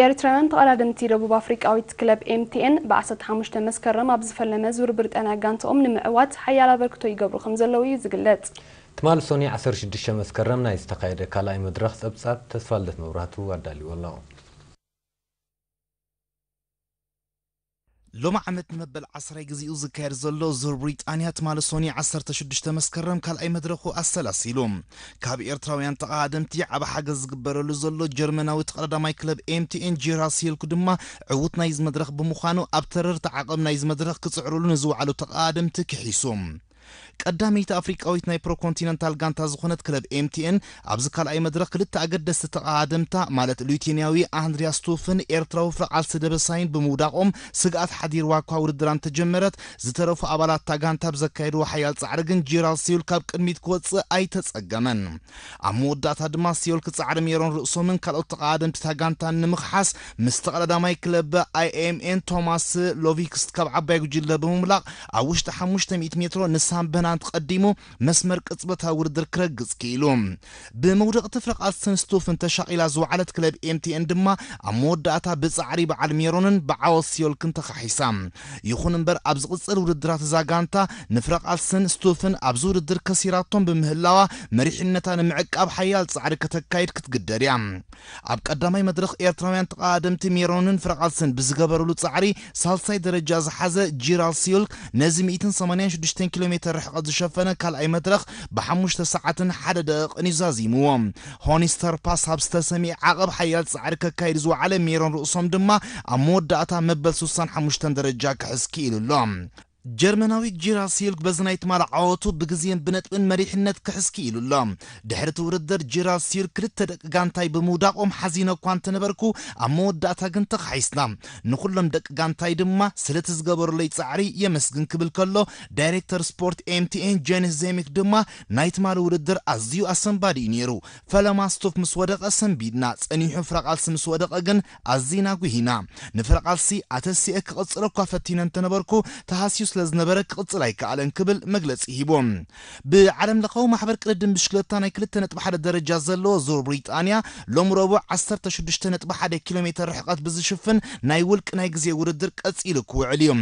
ኤርትራውያን ተቐዳደምቲ ደቡብ ኣፍሪቃዊት ክለብ ኤምቲኤን ብ15 መስከረም ኣብ ዝፈለመ ዙር ብርጠና ጋንትኦም ንምዕዋት ሓያል ኣበርክቶ ይገብሩ ከም ዘለዉ እዩ ዝግለጽ። ትማል ሶኒ 16 መስከረም ናይ ዝተኻየደ ካልኣይ መድረኽ ጸብጻብ ተስፋ ልደት መብራህቱ ኣዳልዩ ኣሎ ሎሚ ዓመት ንመበል 10 ግዚኡ ዝካየድ ዘሎ ዙር ብሪጣንያ ትማሊ ሶኒ 16 መስከረም ካልኣይ መድረኹ ኣሰላሲሉ ካብ ኤርትራውያን ተቐዳደምቲ ዓብ ሓገዝ ዝግበረሉ ዘሎ ጀርመናዊ ተቐዳዳማይ ክለብ ኤምቲኤን ጂራሲልኩ ድማ ዕዉት ናይዚ መድረኽ ብምዃኑ ኣብ ተረርቲ ዓቐብ ናይዚ መድረኽ ክፅዕርሉ ንዝወዓሉ ተቐዳደምቲ ክሒሱ ቀዳመይቲ ኣፍሪቃዊት ናይ ፕሮኮንቲነንታል ጋንታ ዝኾነት ክለብ ኤምቲኤን ኣብዚ ካልኣይ መድረክ ክልተ ኣገደስቲ ተቐዳድምታ ማለት ሉቴንያዊ ኣንድሪያ ስቶፍን ኤርትራዊ ፍረቃልሲ ደበሳይን ብምውዳቆም ስግኣት ሓዲርዋ እኳ ውድድራ እንተጀመረት ዝተረፉ ኣባላት ጋንታ ብዘካየድዎ ሓያል ፃዕሪ ግን ጂራል ሲዮል ካብ ቅድሚት ክወፅእ ኣይተፀገመን ኣብ መወዳእታ ድማ ሲዮል ክፃዕሪ ሜሮን ርእሶምን ካልኦት እታ ጋንታ ንምኽሓስ ምስ ተቐዳዳማይ ክለብ ኣይኤምኤን ቶማስ ሎቪክስ ካብ ዓባይ ጉጅለ ብምምላቕ ኣብ ውሽጢ 500 ሜትሮ ንሳምበና ትናንት ቀዲሙ መስመር ቅጽበታዊ ውድድር ክረግጽ ክኢሉ ብመውደቕቲ ፍረቓት ስቶፍን ተሻቒላ ዝወዓለት ክለብ ኤምቲኤን ድማ ኣብ መወዳእታ ብፃዕሪ በዓል ሜሮንን ብዓወት ሲዮልክን ተኻሒሳ ይኹን እምበር ኣብ ዝቕፅል ውድድራት እዛ ጋንታ ንፍረቓልስን ስቶፍን ኣብዚ ውድድር ከሲራቶም ብምህላዋ መሪሕነታ ንምዕቃብ ሓያል ፃዕሪ ከተካይድ ክትግደድ እያ ኣብ ቀዳማይ መድረኽ ኤርትራውያን ተቐዳደምቲ ሜሮንን ፍረቓልስን ብዝገበረሉ ፃዕሪ ሳልሳይ ደረጃ ዝሓዘ ጂራል ሲዮል ነዚ 186 ኪሎ ሜትር ርሕቐት ዝሸፈነ ካልኣይ መድረኽ ብሓሙሽተ ሰዓትን ሓደ ደቂቕን ይዛዚምዎም ሆኒስተር ፓስ ኣብ ዝተሰሚዕ ዓቐብ ሓያል ፃዕሪ ከካይድ ዝወዓለ ሜሮን ርእሶም ድማ ኣብ መወዳእታ መበል 65 ደረጃ ክሕዝ ክኢሉ ኣሎ ጀርመናዊ ጂራ ሲልክ በዚ ናይ ትማል ዓወቱ ብግዜን ብነጥብን መሪሕነት ክሕዝኪ ኢሉ ኣሎ ድሕሪ እቲ ውድድር ጂራ ሲል ክልተ ደቂ ጋንታይ ብምውዳቆም ሓዚነ እኳ እንተነበርኩ ኣብ መወዳእታ ግን ተኻሒስና ንኩሎም ደቂ ጋንታይ ድማ ስለቲ ዝገበሩለይ ፃዕሪ የመስግን ክብል ከሎ ዳይሬክተር ስፖርት ኤምቲኤን ጀኒስ ዜሚክ ድማ ናይ ትማል ውድድር ኣዝዩ ኣሰንባዲ እዩ ነይሩ። ፈለማ ምስ ወደቐ ሰንቢድና ፀኒሑ ፍረቃልሲ ምስ ወደቐ ግን ኣዝና ጉሂና ንፍረቃልሲ ኣተሲአ ክቕፅሎ እኳ ፈቲነ እንተነበርኩ ተሃስዩ ስለ ዝነበረ ክቕፅል ኣይከኣለን ክብል መግለፂ ሂቦም ብዓለም ለኻዊ ማሕበር ቅልድም ብሽክለታ ናይ 2.1 ደረጃ ዘለዎ ዙር ብሪጣንያ ሎሚ ረቡዕ 16.1 ኪሎ ሜትር ርሕቐት ብዝሽፍን ናይ ውልቂ ናይ ግዜ ውድድር ቀፂሉ ክውዕል እዩ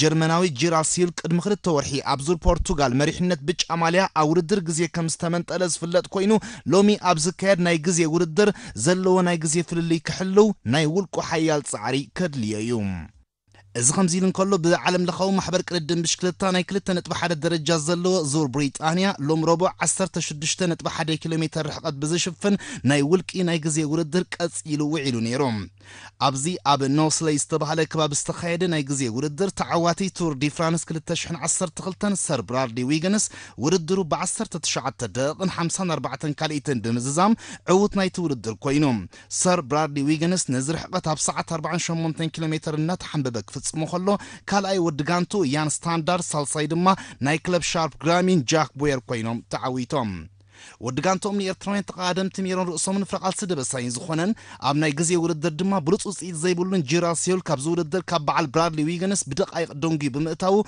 ጀርመናዊ ጂራሲል ቅድሚ ክልተ ወርሒ ኣብ ዙር ፖርቱጋል መሪሕነት ብጫ ማልያ ኣብ ውድድር ግዜ ከም ዝተመንጠለ ዝፍለጥ ኮይኑ ሎሚ ኣብ ዝካየድ ናይ ግዜ ውድድር ዘለዎ ናይ ግዜ ፍልልይ ክሕልው ናይ ውልቁ ሓያል ፃዕሪ ከድልዮ እዩ እዚ ከምዚ ኢሉ እንከሎ ብዓለም ለኻዊ ማሕበር ቅልድም ብሽክለታ ናይ 2.1 ደረጃ ዘለዎ ዙር ብሪጣንያ ሎም ረቡዕ 16.1 ኪሎ ሜትር ርሕቐት ብዝሽፍን ናይ ውልቂ ናይ ግዜ ውድድር ቀፂሉ ውዒሉ ነይሮም ኣብዚ ኣብ ኖስለይ ዝተባሃለ ከባቢ ዝተኻየደ ናይ ግዜ ውድድር ተዓዋቲ ቱር ዲ ፍራንስ 2012 ሰር ብራድሊ ዊገንስ ውድድሩ ብ19 ደቕን 54 ካልኢትን ብምዝዛም ዕዉት ናይቲ ውድድር ኮይኑ ሰር ብራድሊ ዊገንስ ነዚ ርሕቐት ኣብ ሰዓት 48 ኪሎ ሜትር እናተሓንበበ ክፍፅሞ ከሎ ካልኣይ ወዲ ጋንቱ ያን ስታንዳርድ ሳልሳይ ድማ ናይ ክለብ ሻርፕ ግራሚን ጃክ ቦየር ኮይኖም ተዓዊቶም ودقانتهم لإرترين تقادمت ميران رؤسهم من سدب الساين زخونن أبناء جزية ولد دردما بلوت وصيد زي بولن جيراسيول كابز ولد در برادلي ويجنس بدق أي دونجي بمتاو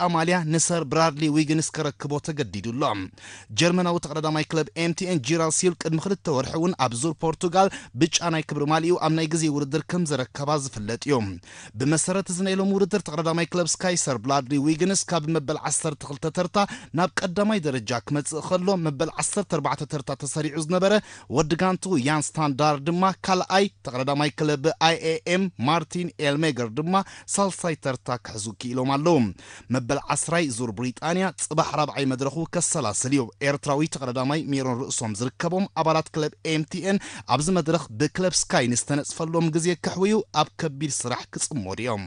أماليا نسر برادلي ويجنس كركبوا تجديد اللهم جرمنا وتقردا ماي كلب إم تي إن جيراسيول قد مخلت تورحون أبزور بورتغال بج أنا كبر ماليو أبناء جزية ولد كم زرك كباز يوم بمسرات زنيلهم ولد در تقردا كلب سكايسر برادلي ويجنس كاب مبل عصر تقلت ترتا ناب قدامي درجة مبل 14 ተርታ ተሰሪዑ ዝነበረ ወዲ ጋንቱ ያን ስታንዳርድ ድማ ካልኣይ ተቐዳዳማይ ክለብ ኣይኤኤም ማርቲን ኤልሜገር ድማ ሳልሳይ ተርታ ክሕዙ ክኢሎም ኣለዉ መበል 10ራይ ዙር ብሪጣንያ ፅባሕ ራብዓይ መድረኹ ከሰላስል እዩ ኤርትራዊ ተቐዳዳማይ ሜሮን ርእሶም ዝርከቦም ኣባላት ክለብ ኤምቲኤን ኣብዚ መድረኽ ብክለብ ስካይ ንዝተነፅፈሎም ግዜ ከሕውዩ ኣብ ከቢድ ስራሕ ክፅመዱ እዮም